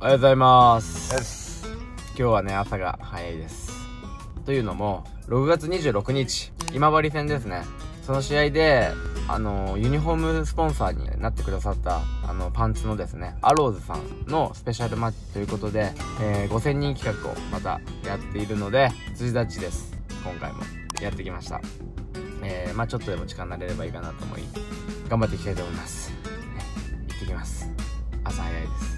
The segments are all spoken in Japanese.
おはようございます。今日はね朝が早いです。というのも6月26日今治戦ですね。その試合であのユニフォームスポンサーになってくださったあのパンツのですねアローズさんのスペシャルマッチということで、えー、5000人企画をまたやっているので辻立ちです。今回もやってきました。えー、まあちょっとでも力になれればいいかなと思い頑張っていきたいと思います、ね、行ってきます。朝早いです。ち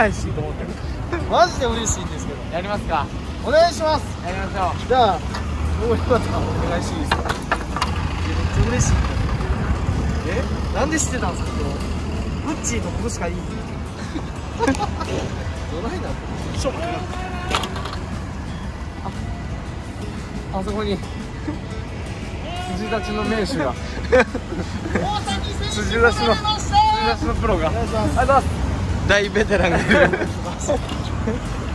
ないしと思って マジで嬉しいんですけど。やりますか。お願いします。やりましょう。じゃあもう一発お願いしていいですかめっちゃ嬉しい。え？なんで知ってたんですか今ッチーとここしかいい。どないなショックああそこに。辻立ちの名手が。辻立ちの辻立ちのプロが。ありがとうございます大ベテランがいる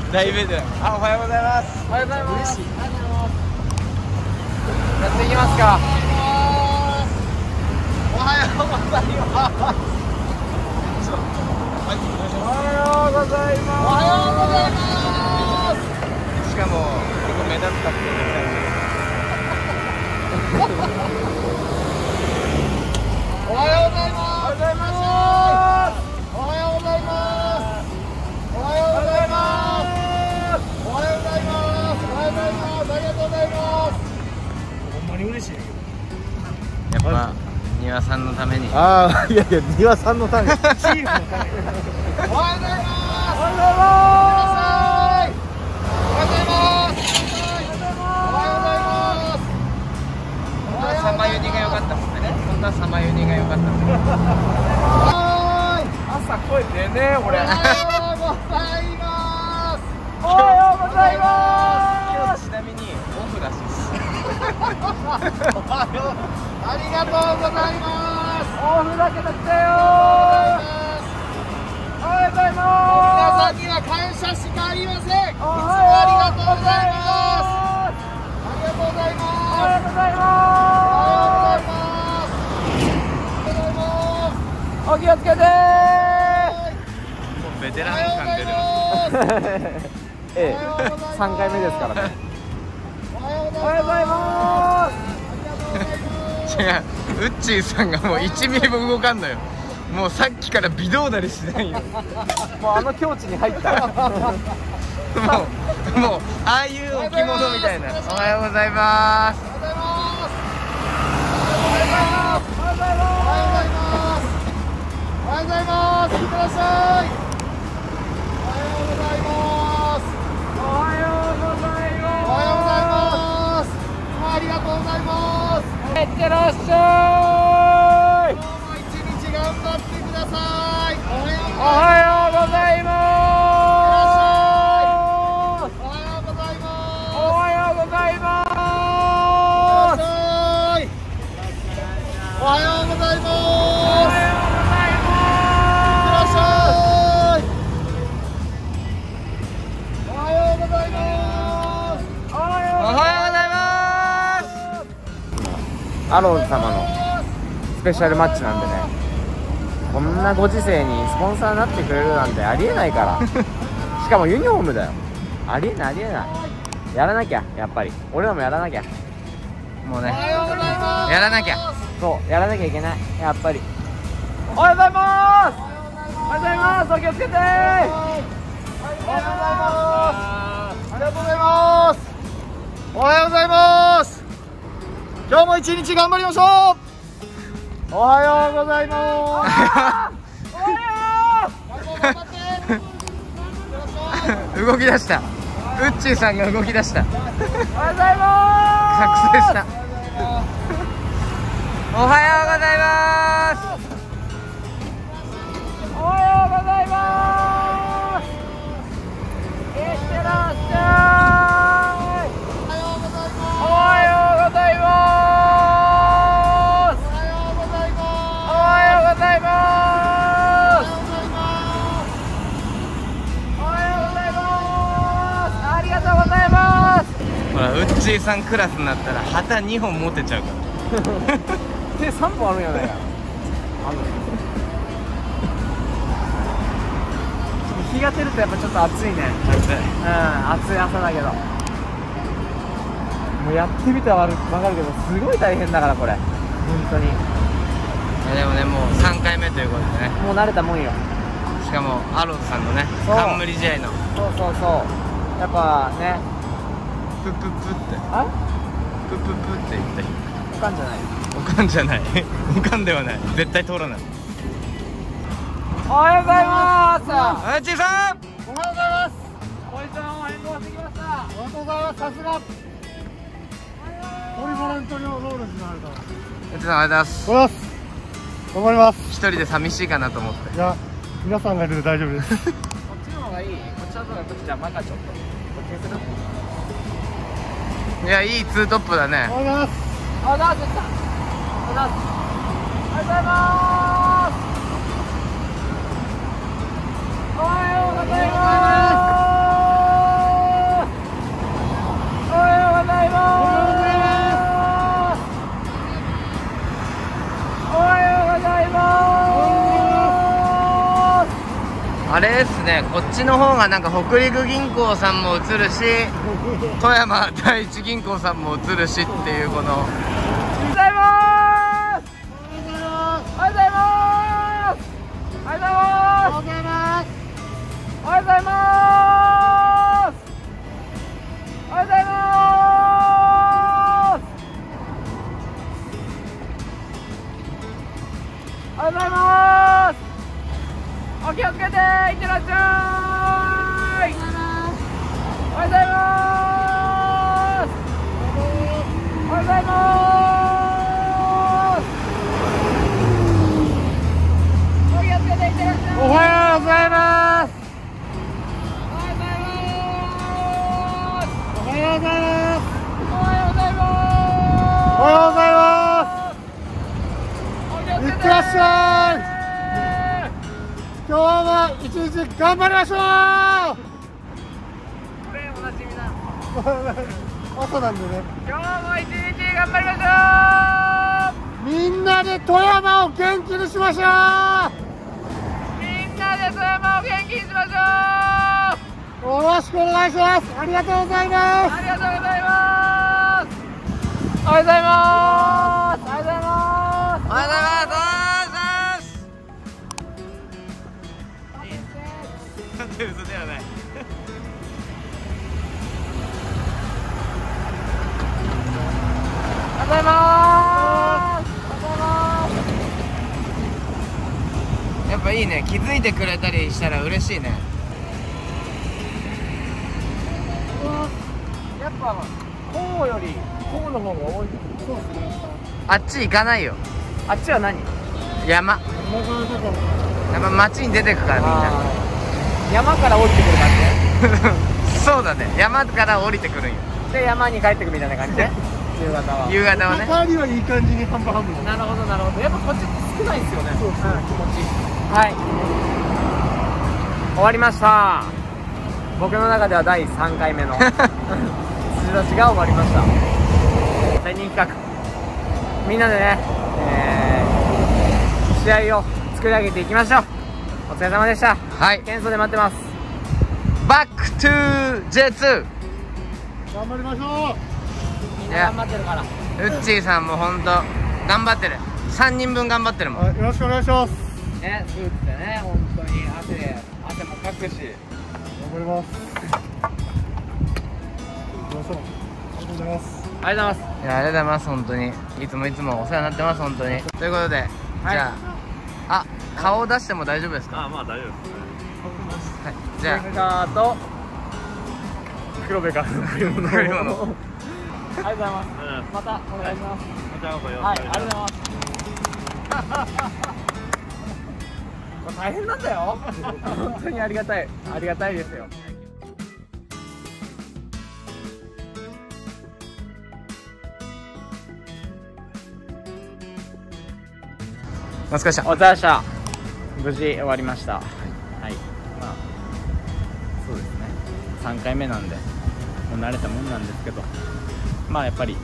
大ベテランあおはようございます。おはようございます。やっていきますか。おはようございます。おはようございます。おはようございますしかもここ目立ったってお庭さんのために。ああいやいや庭さんのため。にチームのためにおはようございます。おはようございます。おはようございます。おはようございます。本当はサマユニが良かったもんね本当はサマユニが良かったもん朝声出ねえ俺おはようございます。おはようございます。今日ちなみにオフらしいです ありがとうございます。オフだけど来たよ。おはようございます。皆さんには感謝しかありませんいつもありがとうございます。ありがとうございます。おはようございます。お気をつけてもうベテラン感出てます。ええ、3回目ですからねおはようございます違う ウッチーさんがもう1ミリも動かんのよ。もうさっきから微動だりしないよ。もうあの境地に入った。もうもうああいう置物みたいな。おはようございます。おはようございます。おはようございます。おはようございますおはようございますおはようございますありがとうございますいってらっしゃい。今日も一日頑張ってください。おはようアローズ様のスペシャルマッチなんでね。こんなご時世にスポンサーになってくれるなんてありえないから。しかもユニフォームだよ。ありえないありえない。やらなきゃやっぱり。俺らもやらなきゃ。もうねやらなきゃ。そうやらなきゃいけない。やっぱり。おはようございます。おはようございます。お気をつけて。おはようございますありがとうございます。おはようございます今日も一日頑張りましょう。おはようございます。おはよう。動き出した。ウッチーさんが動き出した。ございます。覚醒した。おはようございますさんクラスになったら旗2本持てちゃうから。手3本あるんやないかあ日が照るとやっぱちょっと暑いね。うん暑い朝だけど。もうやってみたらわかるわかるけどすごい大変だからこれ。本当に。いやでもねもう3回目ということでね。もう慣れたもんよ。しかもアローズさんのねそう。冠試合の。そうそうそう。やっぱねプップップって。あ？プップップって言った日おかんじゃない。おかんじゃない。おかんではない。絶対通らない。おはようございます。ウッチーさん！おはようございます。おじさんお変更してきました。ありがとうございます。さすが。トリボラントリオローレンスになれたウッチーさんありがとうございます。おはようございます。頑張ります一人で寂しいかなと思って。いや皆さんがいるので大丈夫です。こっちの方がいい。こっちの方がこっちじゃマカちょっと。こっちにするいやいいツートップだねありがとうございますあ、りがと。うございます。ねこっちの方がなんか北陸銀行さんも映るし 富山第一銀行さんも映るしっていうこの。おはようございます。気をつけていってらっしゃい。おはようございます。おはようございます。お気をつけていってらっしゃい。おはようございますおはようございます。おはようございますおはようございます。おはようございますいってらっしゃい今日も一日頑張りましょうこれおなじみだ。朝なんでね今日も一日頑張りましょうみんなで富山を元気にしましょう。みんなで富山を元気にしましょう。よろしくお願いしますありがとうございますありがとうございます。おはようございます。おはようございます。おはようございます嘘ではないおはようございます。おはようございます。やっぱいいね気づいてくれたりしたら嬉しいねやっぱこうよりこうの方が多い。そうですね。あっち行かないよあっちは何？山やっぱ街に出てくからみんな山から降りてくる感そうだね。山から降りてくるんよ。じで山に帰ってくみたいな感じで 夕方は。夕方はね。帰りはいい感じに半分半分なるほどなるほど。やっぱこっち少ないですよね。そうそう気持ち。いいはい。終わりました。僕の中では第3回目の。筋立ちが終わりました。大人企画。みんなでね、えー、試合を作り上げていきましょうお疲れ様でした。はい。検証で待ってます。 Back to J2 頑張りましょみんな頑張ってるから。ウッチーさんも本当頑張ってる。3人分頑張ってるもん。うはいよろしくお願いします。ねスーツでね本当に。汗で汗もかくし。頑張ります。行きましょう。ありがとうございます。ありがとうございます。いやありがとうございます本当に。いつもいつもお世話になってます本当に。ということで、じゃああ顔を出しても大丈夫ですか？あまあ大丈夫ですはいじゃスカート黒部からの贈り物贈り物ありがとうございます、またお願いします。はい。ありがとうございます。これ大変なんだよ。本当にありがたい。ありがたいですよ。お疲れ様でした。お疲れ様でした無事終わりました。はい、まあそうですね。3回目なんでもう慣れたもんなんですけど。まあやっぱり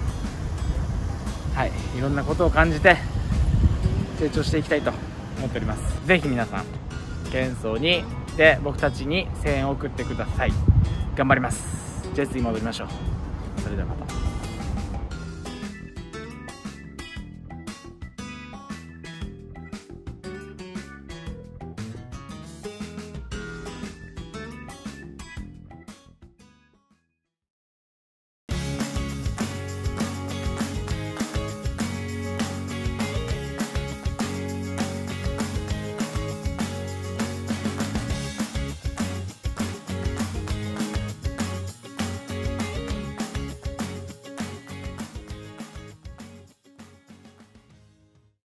はい。いろんなことを感じて成長していきたいと思っております。ぜひ皆さん幻想に来て僕たちに声援を送ってください。頑張ります。ジェスに戻りましょう。それではまた